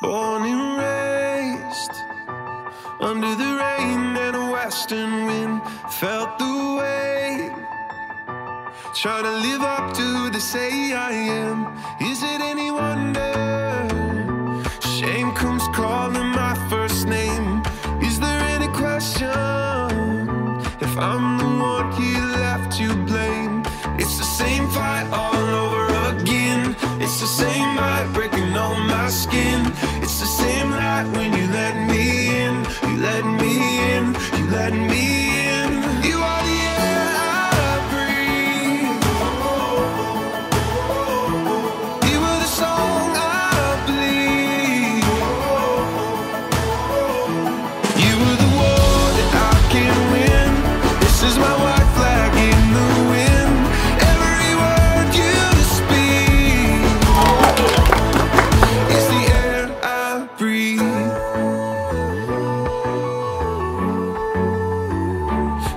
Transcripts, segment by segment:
Born and raised under the rain and a western wind. Felt the weight. Trying to live up to the say I am. Is it any wonder? Shame comes calling my first name. Is there any question if I'm when you let me in. You let me in. You let me in.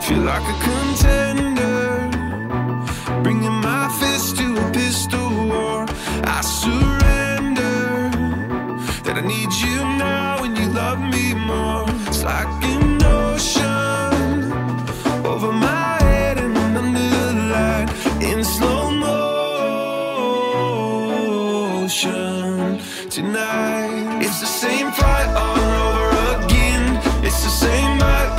Feel like a contender, bringing my fist to a pistol war. I surrender that I need you now and you love me more. It's like an ocean over my head and under the light in slow motion tonight. It's the same fight all over again. It's the same night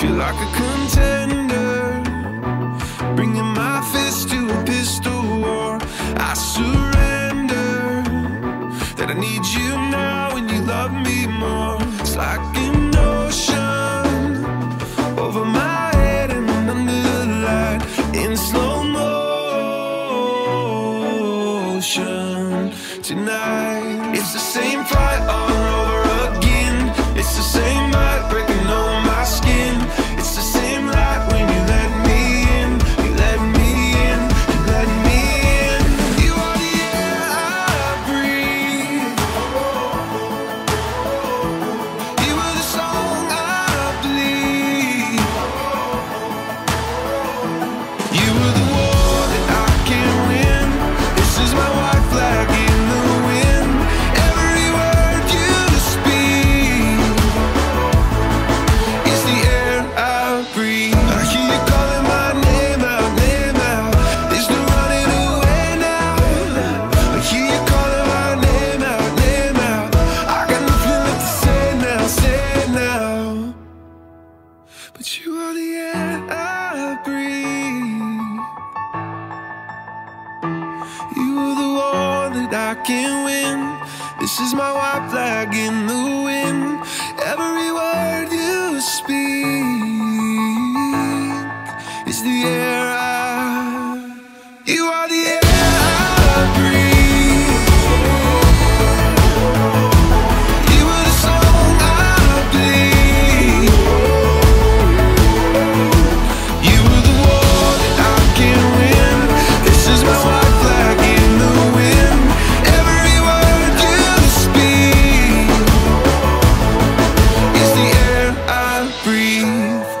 Feel like a contender, bringing my fist to a pistol war. I surrender that I need you now, and you love me more. It's like an ocean over my head and under the light in slow motion tonight. It's the same. second wind. This is my white flag in the wind. Every believe.